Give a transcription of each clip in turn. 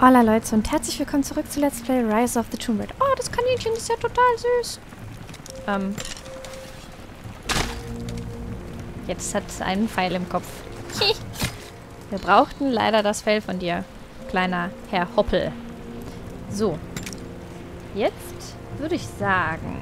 Hola Leute und herzlich willkommen zurück zu Let's Play Rise of the Tomb Raider. Oh, das Kaninchen ist ja total süß. Ähm. Jetzt hat es einen Pfeil im Kopf. Wir brauchten leider das Fell von dir, kleiner Herr Hoppel. So. Jetzt würde ich sagen,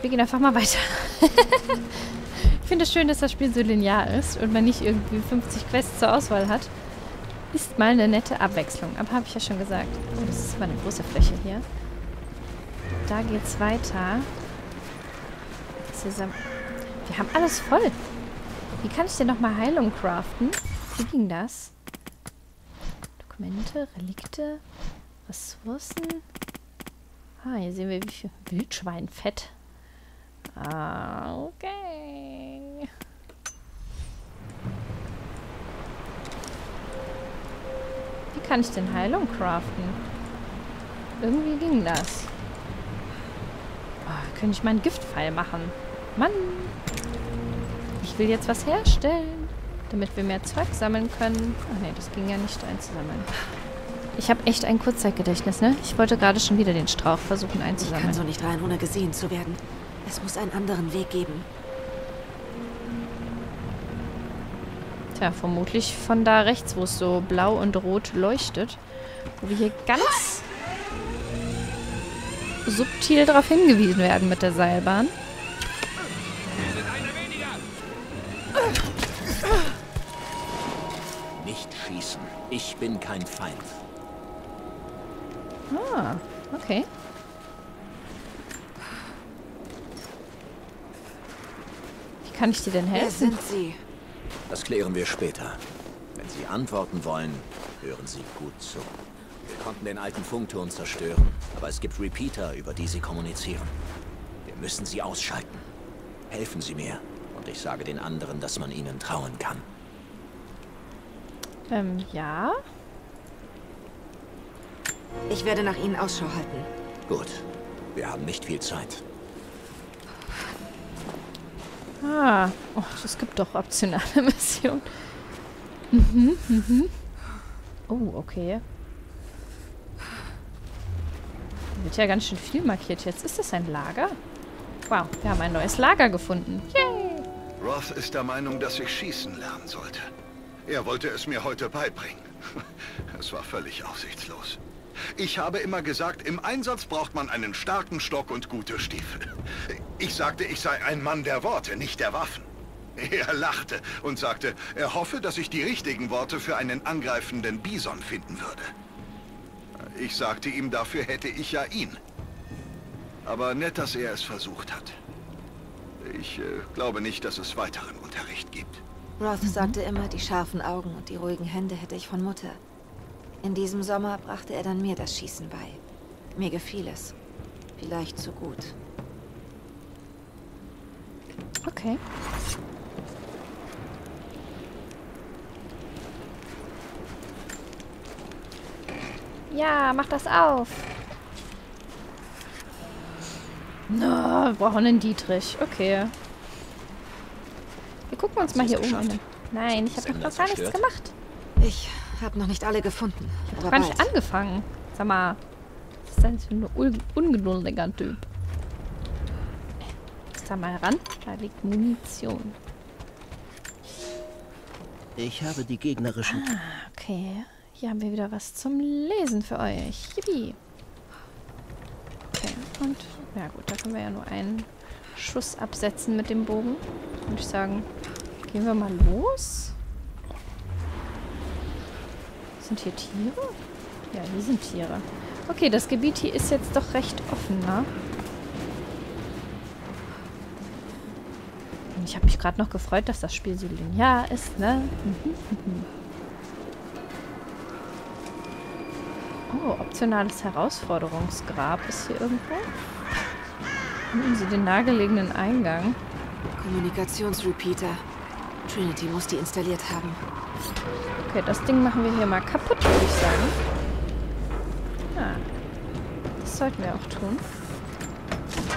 wir gehen einfach mal weiter. ich finde es schön, dass das Spiel so linear ist und man nicht irgendwie 50 Quests zur Auswahl hat. Ist mal eine nette Abwechslung. Aber habe ich ja schon gesagt. Oh, das ist mal eine große Fläche hier. Da geht's weiter. Wir haben alles voll. Wie kann ich denn nochmal Heilung craften? Wie ging das? Dokumente, Relikte, Ressourcen. Ah, hier sehen wir, wie viel Wildschweinfett. Ah, okay. Kann ich denn Heilung craften? Irgendwie ging das. Oh, könnte ich mal einen Giftpfeil machen. Mann! Ich will jetzt was herstellen, damit wir mehr Zeug sammeln können. Ach nee, das ging ja nicht einzusammeln. Ich habe echt ein Kurzzeitgedächtnis, ne? Ich wollte gerade schon wieder den Strauch versuchen einzusammeln. Ich kann so nicht rein, ohne gesehen zu werden. Es muss einen anderen Weg geben. Tja, vermutlich von da rechts, wo es so blau und rot leuchtet. Wo wir hier ganz subtil darauf hingewiesen werden mit der Seilbahn. Nicht schießen. Ich bin kein Feind. Ah, okay. Wie kann ich dir denn helfen? Wer sind Sie? Das klären wir später. Wenn Sie antworten wollen, hören Sie gut zu. Wir konnten den alten Funkturm zerstören, aber es gibt Repeater, über die Sie kommunizieren. Wir müssen sie ausschalten. Helfen Sie mir, und ich sage den anderen, dass man ihnen trauen kann. Ähm, ja. Ich werde nach Ihnen Ausschau halten. Gut. Wir haben nicht viel Zeit. Ah, oh, es gibt doch optionale Missionen. Mhm, mhm. Oh, okay. Wird ja ganz schön viel markiert jetzt. Ist das ein Lager? Wow, wir haben ein neues Lager gefunden. Yay! Roth ist der Meinung, dass ich schießen lernen sollte. Er wollte es mir heute beibringen. Es war völlig aussichtslos. Ich habe immer gesagt, im Einsatz braucht man einen starken Stock und gute Stiefel. Ich sagte, ich sei ein Mann der Worte, nicht der Waffen. Er lachte und sagte, er hoffe, dass ich die richtigen Worte für einen angreifenden Bison finden würde. Ich sagte ihm, dafür hätte ich ja ihn. Aber nett, dass er es versucht hat. Ich äh, glaube nicht, dass es weiteren Unterricht gibt. Roth sagte immer, die scharfen Augen und die ruhigen Hände hätte ich von Mutter. In diesem Sommer brachte er dann mir das Schießen bei. Mir gefiel es. Vielleicht zu gut. Okay. Ja, mach das auf. Na, no, wir brauchen einen Dietrich. Okay. Wir gucken uns mal hier oben an. Nein, ich habe noch gar nichts gemacht. Ich habe noch nicht alle gefunden. Ich habe gar nicht angefangen. Sag mal, was ist denn für ein ungeduldiger Typ? Da mal ran. Da liegt Munition. Ich habe die gegnerischen... Ah, okay. Hier haben wir wieder was zum Lesen für euch. Yippie. Okay, und... Ja gut, da können wir ja nur einen Schuss absetzen mit dem Bogen. Würde ich sagen, gehen wir mal los. Sind hier Tiere? Ja, hier sind Tiere. Okay, das Gebiet hier ist jetzt doch recht offen, ne? Ich habe mich gerade noch gefreut, dass das Spiel so linear ist, ne? oh, optionales Herausforderungsgrab ist hier irgendwo. Nehmen Sie den nahegelegenen Eingang. Kommunikationsrepeater. Trinity muss die installiert haben. Okay, das Ding machen wir hier mal kaputt, würde ich sagen. Ah, das sollten wir auch tun.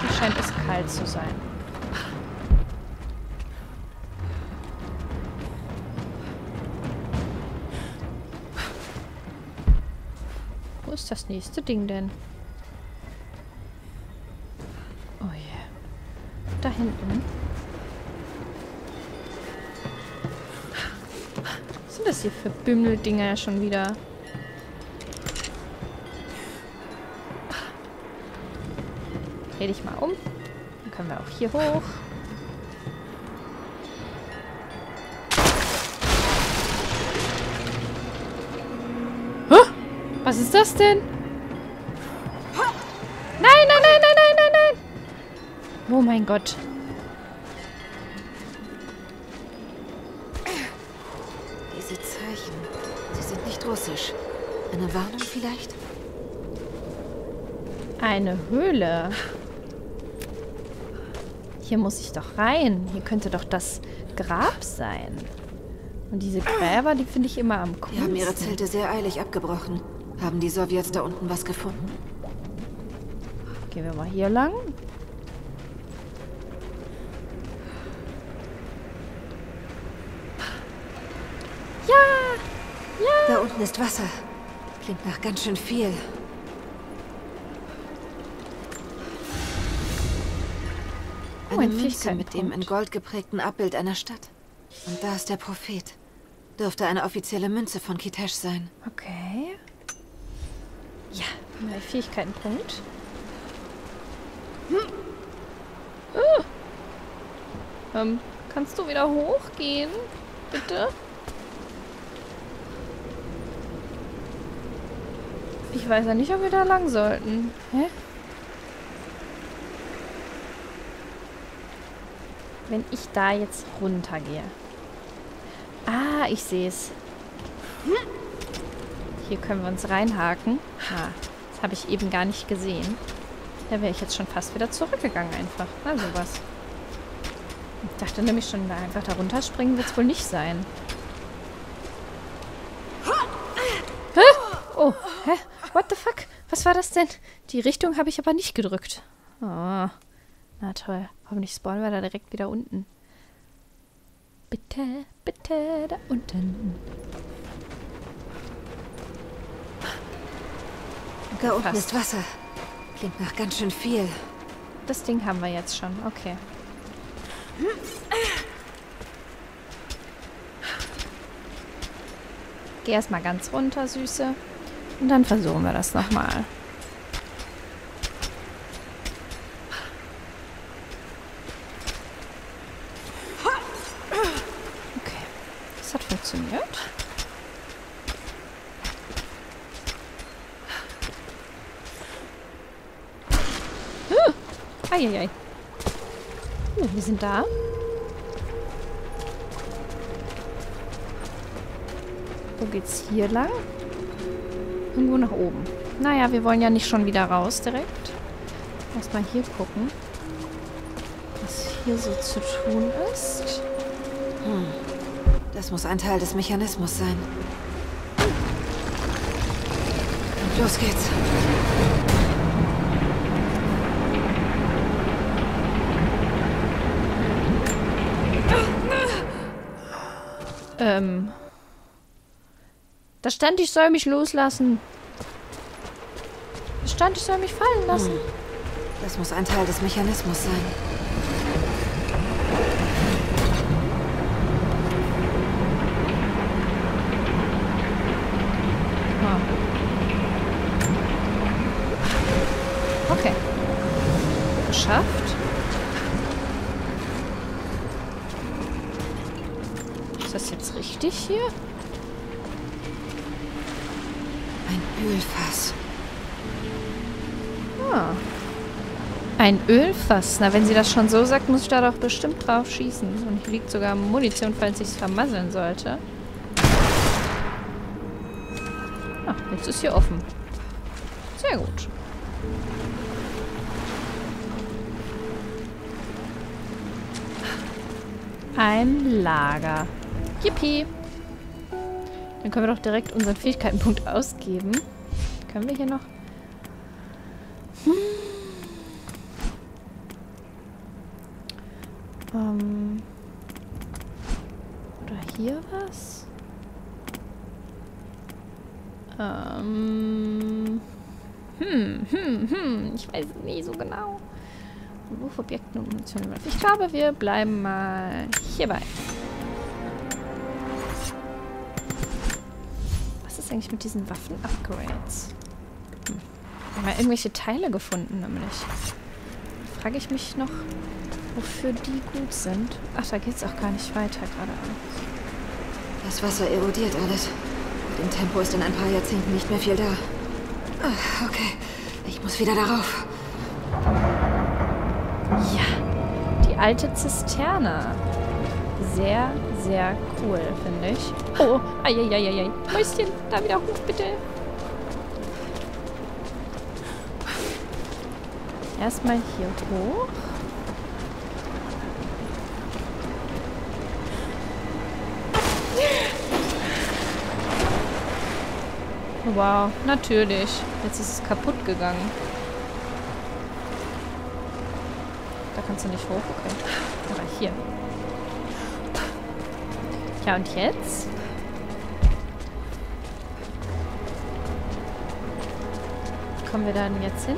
Hier scheint es kalt zu sein. Ist das nächste Ding denn? Oh yeah. Da hinten. Was sind das hier für Bümmeldinger schon wieder? Dreh dich mal um. Dann können wir auch hier hoch. Was ist das denn? Nein, nein, nein, nein, nein, nein, nein. Oh mein Gott. Diese Zeichen, sie sind nicht russisch. Eine Warnung vielleicht? Eine Höhle. Hier muss ich doch rein. Hier könnte doch das Grab sein. Und diese Gräber, die finde ich immer am coolsten. Die haben ihre Zelte sehr eilig abgebrochen. Haben die Sowjets da unten was gefunden? Gehen wir mal hier lang. Ja! Da unten ist Wasser. Klingt nach ganz schön viel. Oh, Eine ein Münze mit dem in. Gold geprägten Abbild einer Stadt. Und da ist der Prophet. Dürfte eine offizielle Münze von Kitesh sein. Okay. Ja, neuer Fähigkeitenpunkt. Hm. Uh. Ähm, kannst du wieder hochgehen? Bitte? Ich weiß ja nicht, ob wir da lang sollten. Hä? Wenn ich da jetzt runtergehe. Ah, ich sehe es. Hier können wir uns reinhaken. Ah, das habe ich eben gar nicht gesehen. Da wäre ich jetzt schon fast wieder zurückgegangen einfach. Na sowas. Ich dachte nämlich schon, da einfach da runterspringen wird es wohl nicht sein. Hä? Oh, hä? What the fuck? Was war das denn? Die Richtung habe ich aber nicht gedrückt. Oh. Na toll. Hoffentlich spawnen wir da direkt wieder unten. Bitte, bitte, da unten. Da unten fast. ist Wasser. Klingt nach ganz schön viel. Das Ding haben wir jetzt schon. Okay. Geh erstmal ganz runter, Süße. Und dann versuchen wir das nochmal. Okay. Das hat funktioniert. Huh. Eieiei. Oh, wir sind da. Wo geht's hier lang? Irgendwo nach oben. Naja, wir wollen ja nicht schon wieder raus direkt. Erstmal hier gucken. Was hier so zu tun ist. Das muss ein Teil des Mechanismus sein. Und los geht's. Ähm. Da stand, ich soll mich loslassen. Da stand, ich soll mich fallen lassen. Das muss ein Teil des Mechanismus sein. Hier? Ein Ölfass. Ah. Ein Ölfass. Na, wenn sie das schon so sagt, muss ich da doch bestimmt drauf schießen. Und hier liegt sogar Munition, falls ich es vermasseln sollte. Ah, jetzt ist hier offen. Sehr gut. Ein Lager. Yippie. Dann können wir doch direkt unseren Fähigkeitenpunkt ausgeben. Können wir hier noch... Ähm. Oder hier was? Ähm. Hm, hm, hm. Ich weiß es nie so genau. Wurfobjekten und Munition. Ich glaube, wir bleiben mal hierbei. Eigentlich mit diesen Waffen-Upgrades? Hm. Wir haben ja irgendwelche Teile gefunden, nämlich. Frage ich mich noch, wofür die gut sind. Ach, da geht es auch gar nicht weiter gerade. Das Wasser erodiert alles. Mit dem Tempo ist in ein paar Jahrzehnten nicht mehr viel da. Ah, okay, ich muss wieder darauf. Ja, die alte Zisterne. Sehr, sehr cool, finde ich. Oh, eieieiei. Mäuschen, da wieder hoch, bitte. Erstmal hier hoch. Wow, natürlich. Jetzt ist es kaputt gegangen. Da kannst du nicht hoch. Okay. Aber hier. Ja, und jetzt? Kommen wir da denn jetzt hin?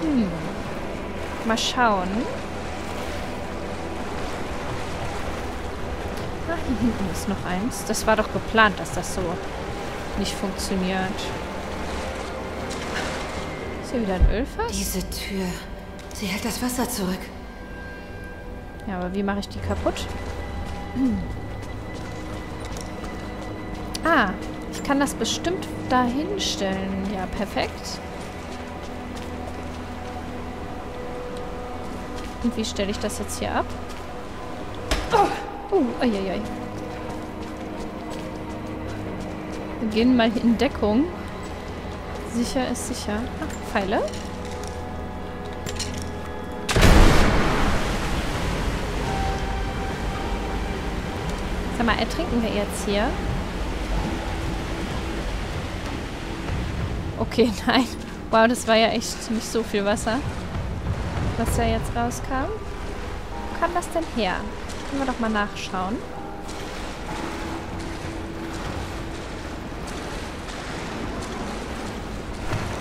Hm. Mal schauen. Ah, hier hinten ist noch eins. Das war doch geplant, dass das so nicht funktioniert. Ist hier wieder ein Ölfass? Diese Tür. Sie hält das Wasser zurück. Ja, aber wie mache ich die kaputt? Hm. Ah, ich kann das bestimmt dahin stellen. Ja, perfekt. Und wie stelle ich das jetzt hier ab? Oh, uh, eieiei. Wir gehen mal in Deckung. Sicher ist sicher. Ach, Pfeile. Sag mal, ertrinken wir jetzt hier? Okay, nein. Wow, das war ja echt nicht so viel Wasser was da jetzt rauskam. Wo kam das denn her? Können wir doch mal nachschauen.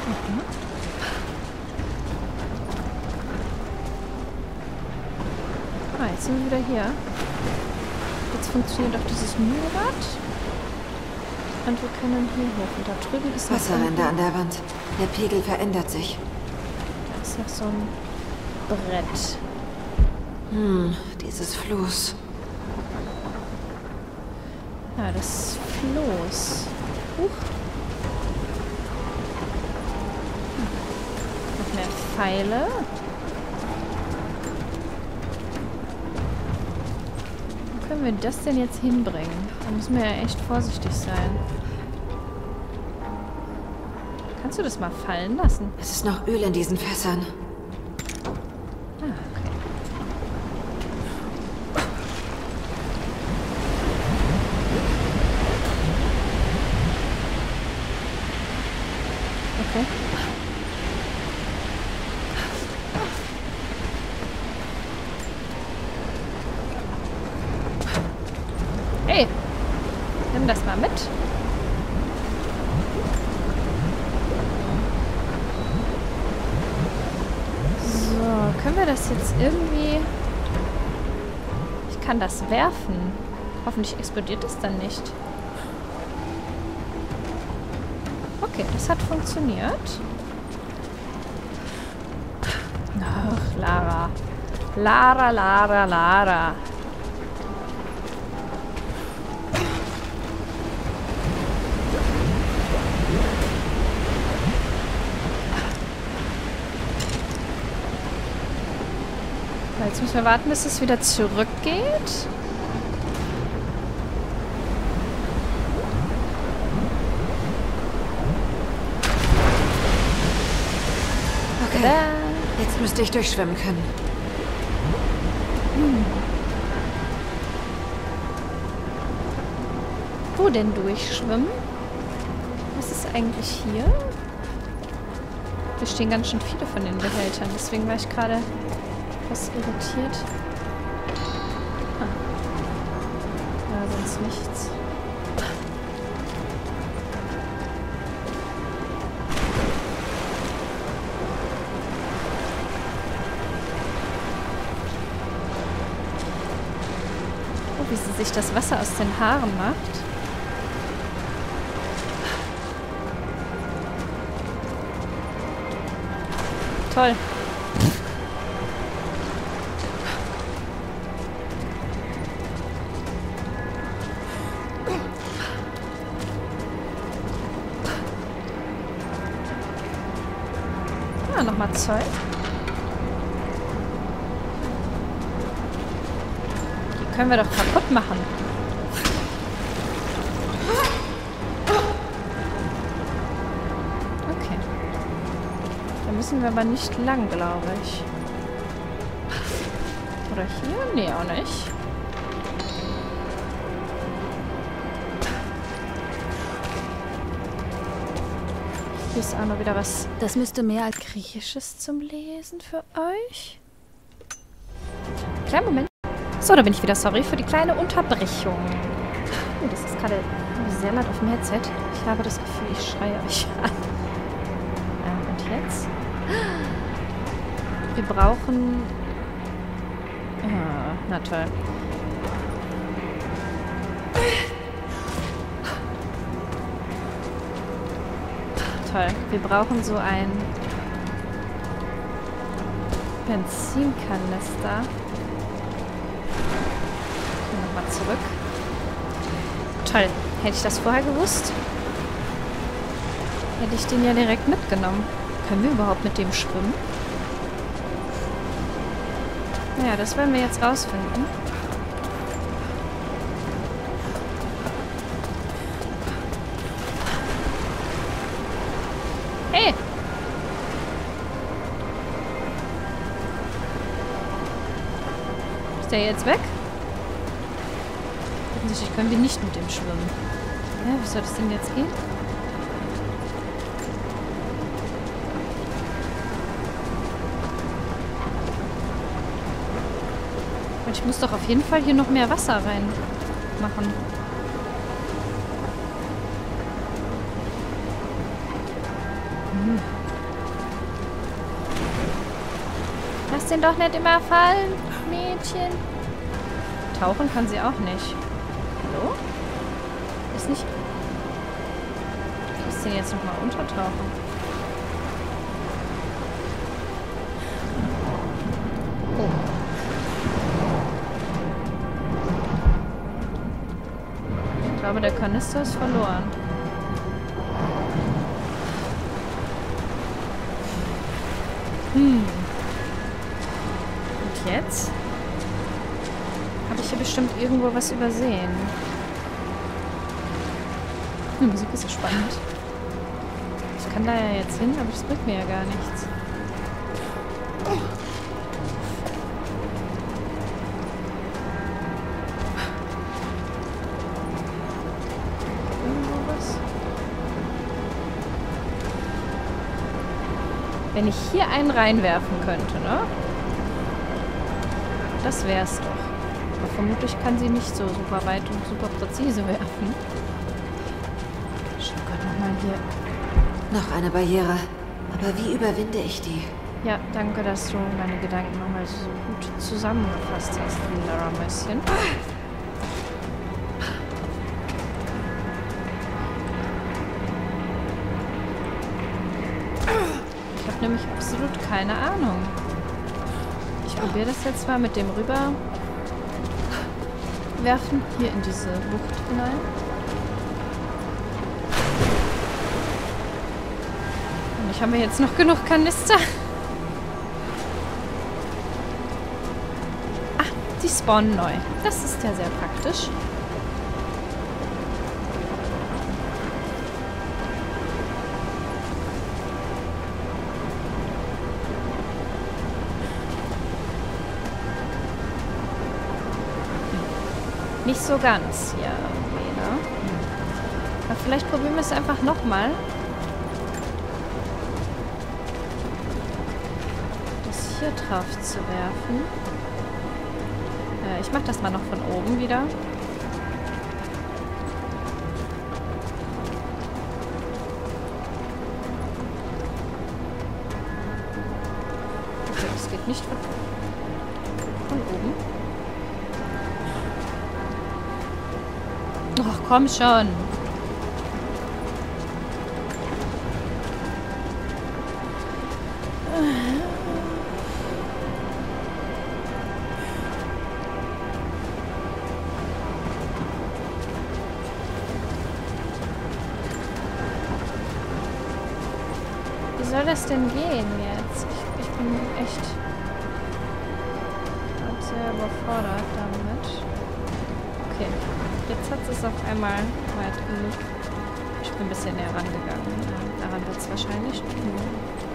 Mhm. Ah, jetzt sind wir wieder hier. Jetzt funktioniert auch dieses Mühlrad. Und wir können hier hoch. Und da drüben ist Wasserränder an der Wand. Der Pegel verändert sich. Da ist noch so ein Brett. Hm, dieses Floß. Ja, das Floß. Huch. Noch mehr Pfeile. Können wir das denn jetzt hinbringen? Da müssen wir ja echt vorsichtig sein. Kannst du das mal fallen lassen? Es ist noch Öl in diesen Fässern. Kann das werfen. Hoffentlich explodiert es dann nicht. Okay, das hat funktioniert. Ach, Lara. Lara, Lara, Lara. Jetzt müssen wir warten, bis es wieder zurückgeht. Okay. Da. Jetzt müsste ich durchschwimmen können. Hm. Wo denn durchschwimmen? Was ist eigentlich hier? Hier stehen ganz schön viele von den Behältern. Deswegen war ich gerade etwas irritiert. Ah. Ja, sonst nichts. Oh, wie sie sich das Wasser aus den Haaren macht. Toll. Können wir doch kaputt machen. Okay. Da müssen wir aber nicht lang, glaube ich. Oder hier? Nee, auch nicht. Hier ist auch noch wieder was. Das müsste mehr als Griechisches zum Lesen für euch. Kleinen Moment. So, da bin ich wieder. Sorry für die kleine Unterbrechung. Oh, das ist gerade sehr laut auf dem Headset. Ich habe das Gefühl, ich schreie euch an. Ähm, und jetzt? Wir brauchen... Ah, na toll. Toll. Wir brauchen so ein Benzinkanister. Nochmal zurück. Toll. Hätte ich das vorher gewusst, hätte ich den ja direkt mitgenommen. Können wir überhaupt mit dem schwimmen? Naja, das werden wir jetzt rausfinden. Hey! Ist der jetzt weg? Offensichtlich können wir nicht mit dem schwimmen. Ja, wie soll das denn jetzt gehen? Und ich muss doch auf jeden Fall hier noch mehr Wasser reinmachen. Hm. Lass den doch nicht immer fallen, Mädchen. Tauchen kann sie auch nicht. Hallo? Ist nicht... Ich muss den jetzt nochmal untertauchen. Oh. Glaube, der Kanister ist verloren. Hm. Und jetzt? Habe ich hier bestimmt irgendwo was übersehen. Die Musik ist so spannend. Ich kann da ja jetzt hin, aber das bringt mir ja gar nichts. Irgendwo was? Wenn ich hier einen reinwerfen könnte, ne? Das wär's doch. Aber vermutlich kann sie nicht so super weit und super präzise werfen. Hier. Noch eine Barriere. Aber wie überwinde ich die? Ja, danke, dass du meine Gedanken nochmal so gut zusammengefasst hast, Lara Mäuschen. Ich habe nämlich absolut keine Ahnung. Ich probiere das jetzt mal mit dem rüber werfen hier in diese Bucht hinein. Und ich habe jetzt noch genug Kanister. Ah, die spawnen neu. Das ist ja sehr praktisch. Nicht so ganz hier, Lena. Aber vielleicht probieren wir es einfach nochmal. Das drauf zu werfen. Äh, ich mach das mal noch von oben wieder. Das geht nicht von, von oben. Ach, komm schon. Echt grad sehr überfordert damit. Okay, jetzt hat es auf einmal weit genug. Ich bin ein bisschen näher rangegangen. Daran wird es wahrscheinlich liegen.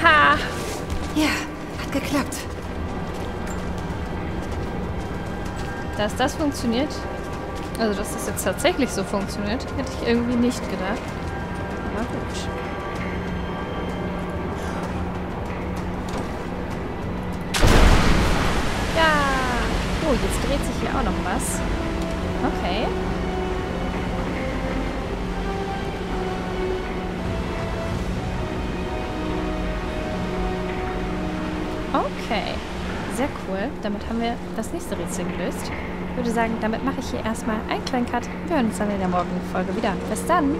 Haha! Ja, hat geklappt. Dass das funktioniert, also dass das jetzt tatsächlich so funktioniert, hätte ich irgendwie nicht gedacht. Aber gut. Ja! Oh, jetzt dreht sich hier auch noch was. Okay. Okay. Cool. Damit haben wir das nächste Rätsel gelöst. Ich würde sagen, damit mache ich hier erstmal einen kleinen Cut. Wir hören uns dann in der morgigen Folge wieder. Bis dann!